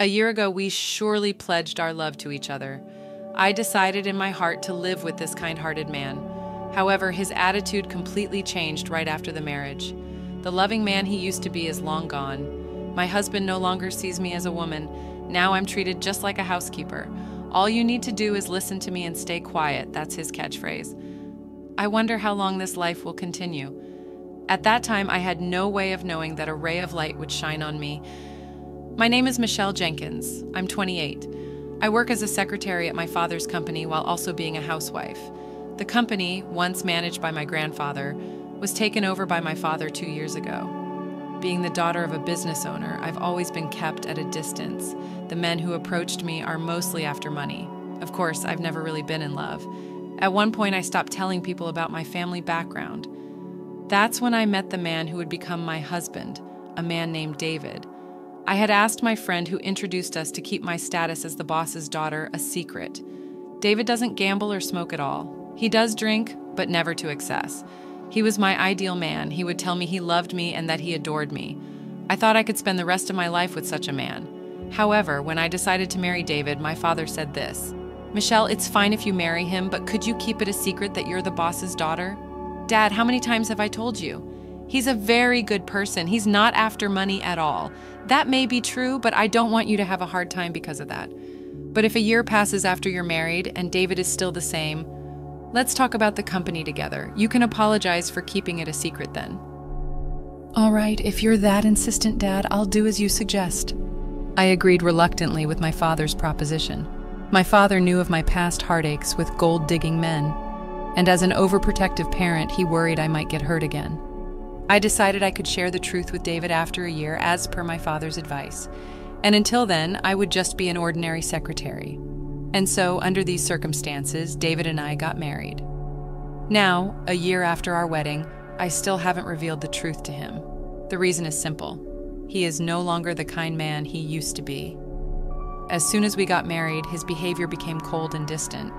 A year ago, we surely pledged our love to each other. I decided in my heart to live with this kind hearted man. However, his attitude completely changed right after the marriage. The loving man he used to be is long gone. My husband no longer sees me as a woman. Now I'm treated just like a housekeeper. All you need to do is listen to me and stay quiet. That's his catchphrase. I wonder how long this life will continue. At that time, I had no way of knowing that a ray of light would shine on me. My name is Michelle Jenkins. I'm 28. I work as a secretary at my father's company while also being a housewife. The company, once managed by my grandfather, was taken over by my father two years ago. Being the daughter of a business owner, I've always been kept at a distance. The men who approached me are mostly after money. Of course, I've never really been in love. At one point, I stopped telling people about my family background. That's when I met the man who would become my husband, a man named David. I had asked my friend who introduced us to keep my status as the boss's daughter a secret. David doesn't gamble or smoke at all. He does drink, but never to excess. He was my ideal man. He would tell me he loved me and that he adored me. I thought I could spend the rest of my life with such a man. However, when I decided to marry David, my father said this Michelle, it's fine if you marry him, but could you keep it a secret that you're the boss's daughter? Dad, how many times have I told you? He's a very good person. He's not after money at all. That may be true, but I don't want you to have a hard time because of that. But if a year passes after you're married and David is still the same, let's talk about the company together. You can apologize for keeping it a secret then. All right, if you're that insistent, Dad, I'll do as you suggest. I agreed reluctantly with my father's proposition. My father knew of my past heartaches with gold digging men, and as an overprotective parent, he worried I might get hurt again. I decided I could share the truth with David after a year, as per my father's advice, and until then, I would just be an ordinary secretary. And so, under these circumstances, David and I got married. Now, a year after our wedding, I still haven't revealed the truth to him. The reason is simple he is no longer the kind man he used to be. As soon as we got married, his behavior became cold and distant.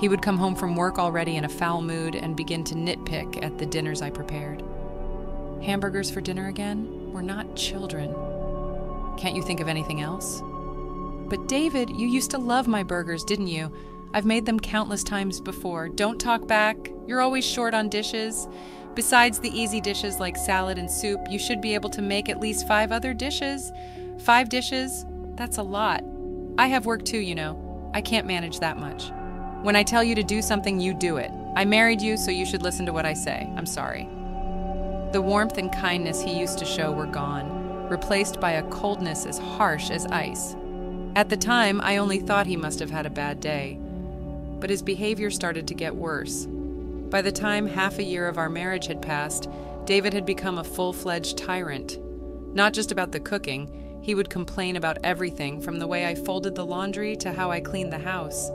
He would come home from work already in a foul mood and begin to nitpick at the dinners I prepared. Hamburgers for dinner again? We're not children. Can't you think of anything else? But David, you used to love my burgers, didn't you? I've made them countless times before. Don't talk back. You're always short on dishes. Besides the easy dishes like salad and soup, you should be able to make at least five other dishes. Five dishes? That's a lot. I have work too, you know. I can't manage that much. When I tell you to do something, you do it. I married you, so you should listen to what I say. I'm sorry. The warmth and kindness he used to show were gone, replaced by a coldness as harsh as ice. At the time, I only thought he must have had a bad day. But his behavior started to get worse. By the time half a year of our marriage had passed, David had become a full fledged tyrant. Not just about the cooking, he would complain about everything from the way I folded the laundry to how I cleaned the house.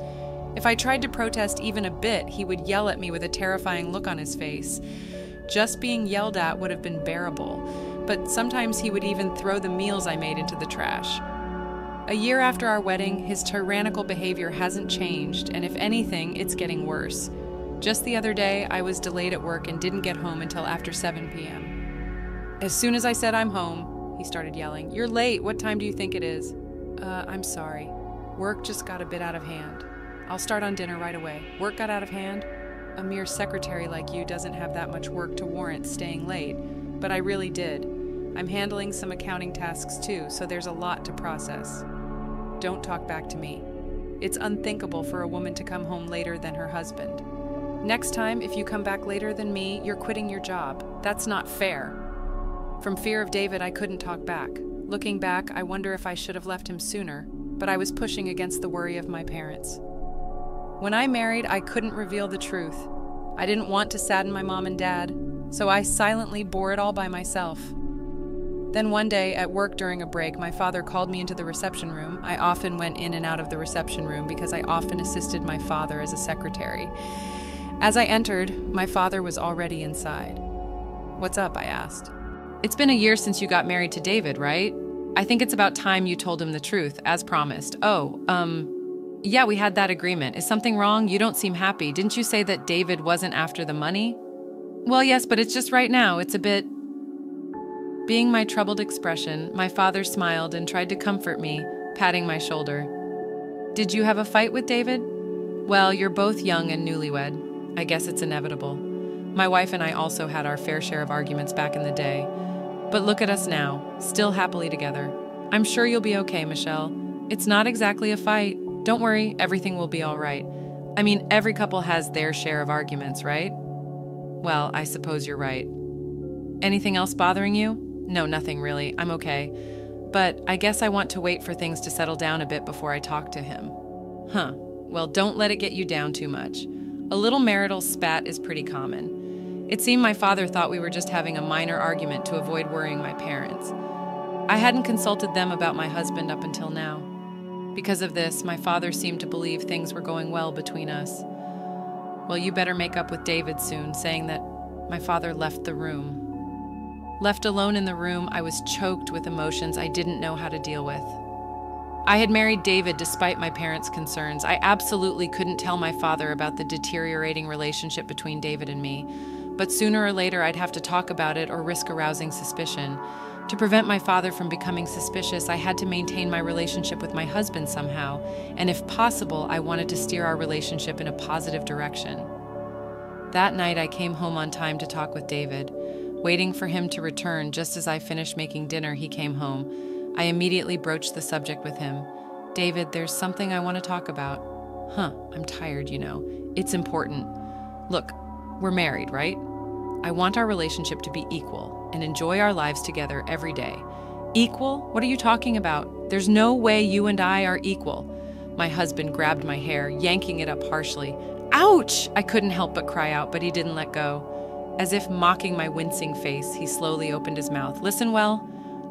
If I tried to protest even a bit, he would yell at me with a terrifying look on his face. Just being yelled at would have been bearable, but sometimes he would even throw the meals I made into the trash. A year after our wedding, his tyrannical behavior hasn't changed, and if anything, it's getting worse. Just the other day, I was delayed at work and didn't get home until after 7 p.m. As soon as I said I'm home, he started yelling. You're late. What time do you think it is? Uh, I'm sorry. Work just got a bit out of hand. I'll start on dinner right away. Work got out of hand? A mere secretary like you doesn't have that much work to warrant staying late, but I really did. I'm handling some accounting tasks too, so there's a lot to process. Don't talk back to me. It's unthinkable for a woman to come home later than her husband. Next time, if you come back later than me, you're quitting your job. That's not fair. From fear of David, I couldn't talk back. Looking back, I wonder if I should have left him sooner, but I was pushing against the worry of my parents. When I married, I couldn't reveal the truth. I didn't want to sadden my mom and dad, so I silently bore it all by myself. Then one day, at work during a break, my father called me into the reception room. I often went in and out of the reception room because I often assisted my father as a secretary. As I entered, my father was already inside. What's up? I asked. It's been a year since you got married to David, right? I think it's about time you told him the truth, as promised. Oh, um, yeah, we had that agreement. Is something wrong? You don't seem happy. Didn't you say that David wasn't after the money? Well, yes, but it's just right now. It's a bit. Being my troubled expression, my father smiled and tried to comfort me, patting my shoulder. Did you have a fight with David? Well, you're both young and newlywed. I guess it's inevitable. My wife and I also had our fair share of arguments back in the day. But look at us now, still happily together. I'm sure you'll be okay, Michelle. It's not exactly a fight. Don't worry, everything will be all right. I mean, every couple has their share of arguments, right? Well, I suppose you're right. Anything else bothering you? No, nothing really. I'm okay. But I guess I want to wait for things to settle down a bit before I talk to him. Huh. Well, don't let it get you down too much. A little marital spat is pretty common. It seemed my father thought we were just having a minor argument to avoid worrying my parents. I hadn't consulted them about my husband up until now. Because of this, my father seemed to believe things were going well between us. Well, you better make up with David soon, saying that my father left the room. Left alone in the room, I was choked with emotions I didn't know how to deal with. I had married David despite my parents' concerns. I absolutely couldn't tell my father about the deteriorating relationship between David and me, but sooner or later I'd have to talk about it or risk arousing suspicion. To prevent my father from becoming suspicious, I had to maintain my relationship with my husband somehow, and if possible, I wanted to steer our relationship in a positive direction. That night, I came home on time to talk with David. Waiting for him to return just as I finished making dinner, he came home. I immediately broached the subject with him. David, there's something I want to talk about. Huh, I'm tired, you know. It's important. Look, we're married, right? I want our relationship to be equal and enjoy our lives together every day. Equal? What are you talking about? There's no way you and I are equal. My husband grabbed my hair, yanking it up harshly. Ouch! I couldn't help but cry out, but he didn't let go. As if mocking my wincing face, he slowly opened his mouth. Listen well.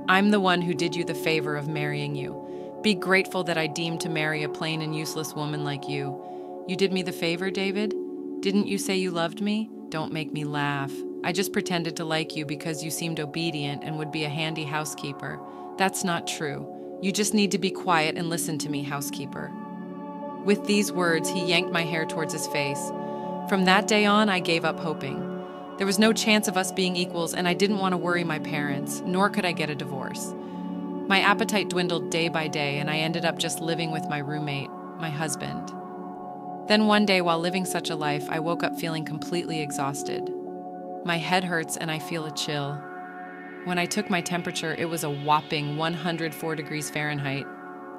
I'm the one who did you the favor of marrying you. Be grateful that I deemed to marry a plain and useless woman like you. You did me the favor, David? Didn't you say you loved me? Don't make me laugh. I just pretended to like you because you seemed obedient and would be a handy housekeeper. That's not true. You just need to be quiet and listen to me, housekeeper. With these words, he yanked my hair towards his face. From that day on, I gave up hoping. There was no chance of us being equals, and I didn't want to worry my parents, nor could I get a divorce. My appetite dwindled day by day, and I ended up just living with my roommate, my husband. Then one day, while living such a life, I woke up feeling completely exhausted. My head hurts and I feel a chill. When I took my temperature, it was a whopping 104 degrees Fahrenheit.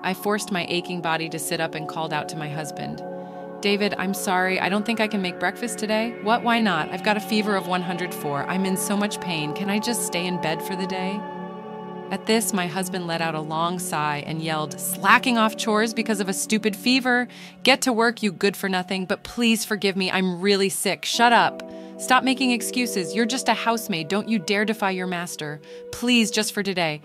I forced my aching body to sit up and called out to my husband. David, I'm sorry. I don't think I can make breakfast today. What? Why not? I've got a fever of 104. I'm in so much pain. Can I just stay in bed for the day? At this, my husband let out a long sigh and yelled, Slacking off chores because of a stupid fever? Get to work, you good for nothing, but please forgive me. I'm really sick. Shut up. Stop making excuses. You're just a housemaid. Don't you dare defy your master. Please, just for today.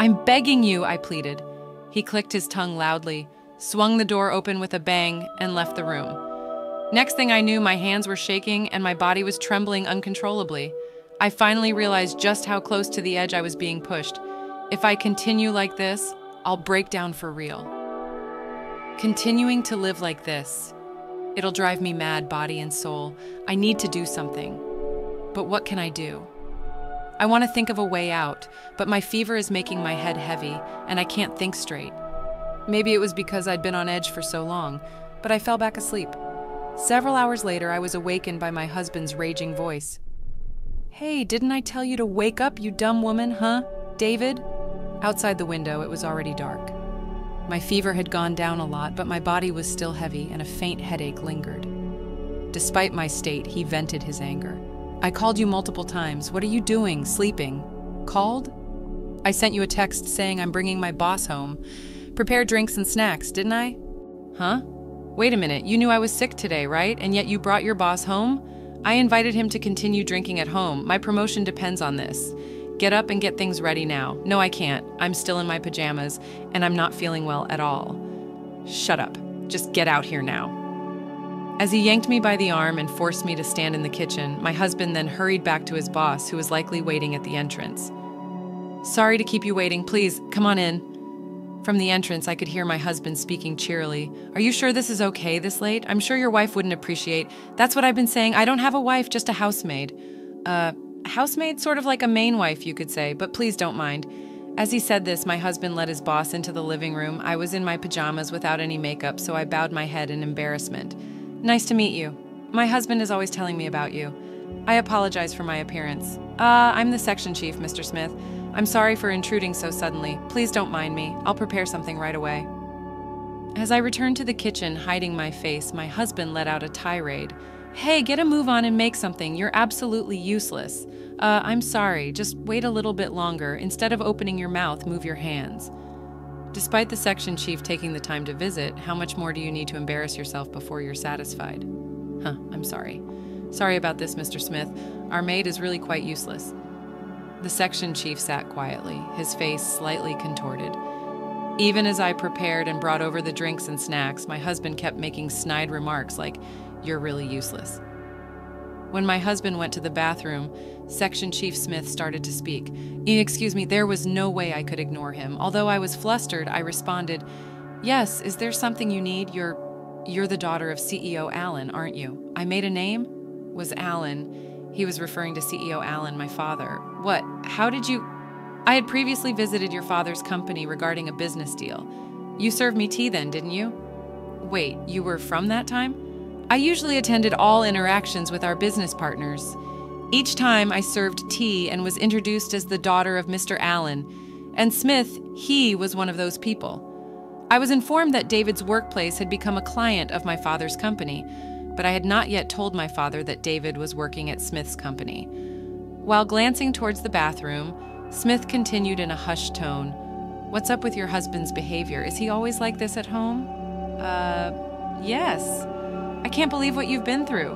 I'm begging you, I pleaded. He clicked his tongue loudly swung the door open with a bang, and left the room. Next thing I knew, my hands were shaking and my body was trembling uncontrollably. I finally realized just how close to the edge I was being pushed. If I continue like this, I'll break down for real. Continuing to live like this, it'll drive me mad, body and soul. I need to do something. But what can I do? I want to think of a way out, but my fever is making my head heavy, and I can't think straight. Maybe it was because I'd been on edge for so long, but I fell back asleep. Several hours later, I was awakened by my husband's raging voice. Hey, didn't I tell you to wake up, you dumb woman, huh? David? Outside the window, it was already dark. My fever had gone down a lot, but my body was still heavy and a faint headache lingered. Despite my state, he vented his anger. I called you multiple times. What are you doing? Sleeping? Called? I sent you a text saying I'm bringing my boss home. Prepare drinks and snacks, didn't I? Huh? Wait a minute, you knew I was sick today, right? And yet you brought your boss home? I invited him to continue drinking at home. My promotion depends on this. Get up and get things ready now. No, I can't. I'm still in my pajamas, and I'm not feeling well at all. Shut up. Just get out here now. As he yanked me by the arm and forced me to stand in the kitchen, my husband then hurried back to his boss, who was likely waiting at the entrance. Sorry to keep you waiting. Please, come on in. From the entrance, I could hear my husband speaking cheerily. Are you sure this is okay this late? I'm sure your wife wouldn't appreciate. That's what I've been saying. I don't have a wife, just a housemaid. Uh, housemaid? Sort of like a main wife, you could say, but please don't mind. As he said this, my husband led his boss into the living room. I was in my pajamas without any makeup, so I bowed my head in embarrassment. Nice to meet you. My husband is always telling me about you. I apologize for my appearance. Uh, I'm the section chief, Mr. Smith. I'm sorry for intruding so suddenly. Please don't mind me. I'll prepare something right away. As I returned to the kitchen, hiding my face, my husband let out a tirade. Hey, get a move on and make something. You're absolutely useless. Uh, I'm sorry, just wait a little bit longer. Instead of opening your mouth, move your hands. Despite the section chief taking the time to visit, how much more do you need to embarrass yourself before you're satisfied? Huh, I'm sorry. Sorry about this, Mr. Smith. Our maid is really quite useless. The section chief sat quietly, his face slightly contorted. Even as I prepared and brought over the drinks and snacks, my husband kept making snide remarks like, You're really useless. When my husband went to the bathroom, Section Chief Smith started to speak. Excuse me, there was no way I could ignore him. Although I was flustered, I responded, Yes, is there something you need? You're you're the daughter of CEO Allen, aren't you? I made a name? Was Allen. He was referring to CEO Allen, my father. What? How did you I had previously visited your father's company regarding a business deal. You served me tea then, didn't you? Wait, you were from that time? I usually attended all interactions with our business partners. Each time I served tea and was introduced as the daughter of Mr. Allen, and Smith, he was one of those people. I was informed that David's workplace had become a client of my father's company, but I had not yet told my father that David was working at Smith's company. While glancing towards the bathroom, Smith continued in a hushed tone, What's up with your husband's behavior? Is he always like this at home? Uh, yes. I can't believe what you've been through.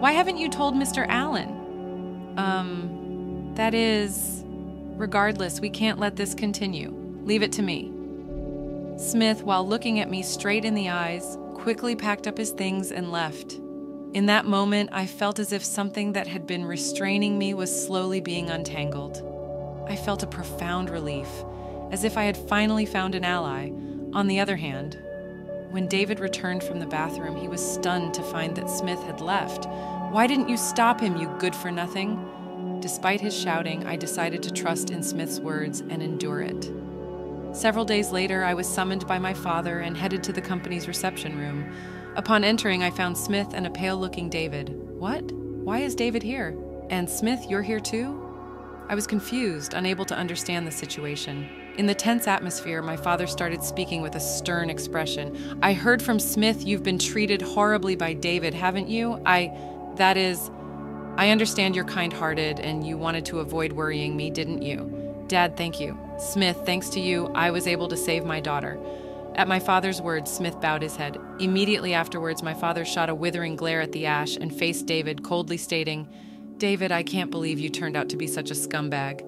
Why haven't you told Mr. Allen? Um, that is. Regardless, we can't let this continue. Leave it to me. Smith, while looking at me straight in the eyes, quickly packed up his things and left. In that moment, I felt as if something that had been restraining me was slowly being untangled. I felt a profound relief, as if I had finally found an ally. On the other hand, when David returned from the bathroom, he was stunned to find that Smith had left. Why didn't you stop him, you good for nothing? Despite his shouting, I decided to trust in Smith's words and endure it. Several days later, I was summoned by my father and headed to the company's reception room. Upon entering, I found Smith and a pale looking David. What? Why is David here? And Smith, you're here too? I was confused, unable to understand the situation. In the tense atmosphere, my father started speaking with a stern expression. I heard from Smith you've been treated horribly by David, haven't you? I. That is. I understand you're kind hearted and you wanted to avoid worrying me, didn't you? Dad, thank you. Smith, thanks to you, I was able to save my daughter. At my father's words, Smith bowed his head. Immediately afterwards, my father shot a withering glare at the ash and faced David, coldly stating, David, I can't believe you turned out to be such a scumbag.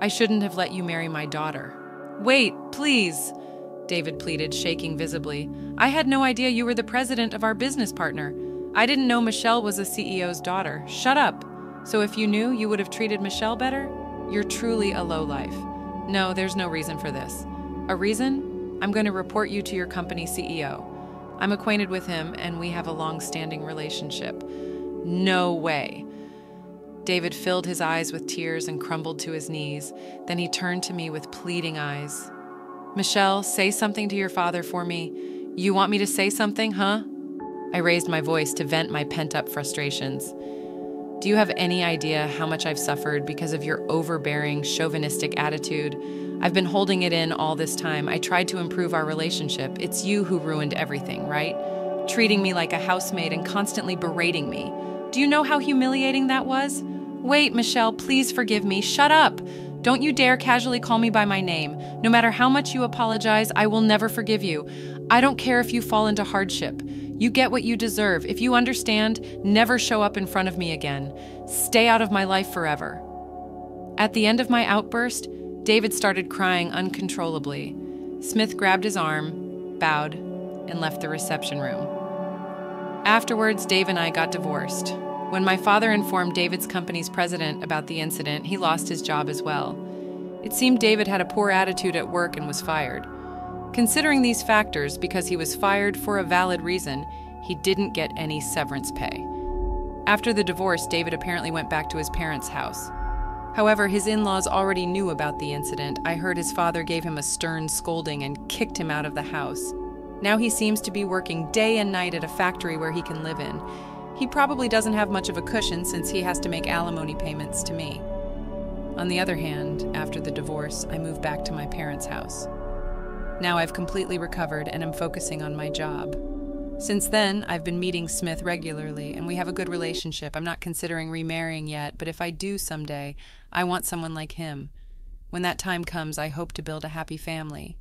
I shouldn't have let you marry my daughter. Wait, please, David pleaded, shaking visibly. I had no idea you were the president of our business partner. I didn't know Michelle was a CEO's daughter. Shut up. So if you knew, you would have treated Michelle better? You're truly a lowlife. No, there's no reason for this. A reason? I'm going to report you to your company CEO. I'm acquainted with him, and we have a long standing relationship. No way. David filled his eyes with tears and crumbled to his knees. Then he turned to me with pleading eyes. Michelle, say something to your father for me. You want me to say something, huh? I raised my voice to vent my pent up frustrations. Do you have any idea how much I've suffered because of your overbearing, chauvinistic attitude? I've been holding it in all this time. I tried to improve our relationship. It's you who ruined everything, right? Treating me like a housemaid and constantly berating me. Do you know how humiliating that was? Wait, Michelle, please forgive me. Shut up. Don't you dare casually call me by my name. No matter how much you apologize, I will never forgive you. I don't care if you fall into hardship. You get what you deserve. If you understand, never show up in front of me again. Stay out of my life forever. At the end of my outburst, David started crying uncontrollably. Smith grabbed his arm, bowed, and left the reception room. Afterwards, Dave and I got divorced. When my father informed David's company's president about the incident, he lost his job as well. It seemed David had a poor attitude at work and was fired. Considering these factors, because he was fired for a valid reason, he didn't get any severance pay. After the divorce, David apparently went back to his parents' house. However, his in laws already knew about the incident. I heard his father gave him a stern scolding and kicked him out of the house. Now he seems to be working day and night at a factory where he can live in. He probably doesn't have much of a cushion since he has to make alimony payments to me. On the other hand, after the divorce, I moved back to my parents' house. Now I've completely recovered and am focusing on my job. Since then, I've been meeting Smith regularly, and we have a good relationship. I'm not considering remarrying yet, but if I do someday, I want someone like him. When that time comes, I hope to build a happy family.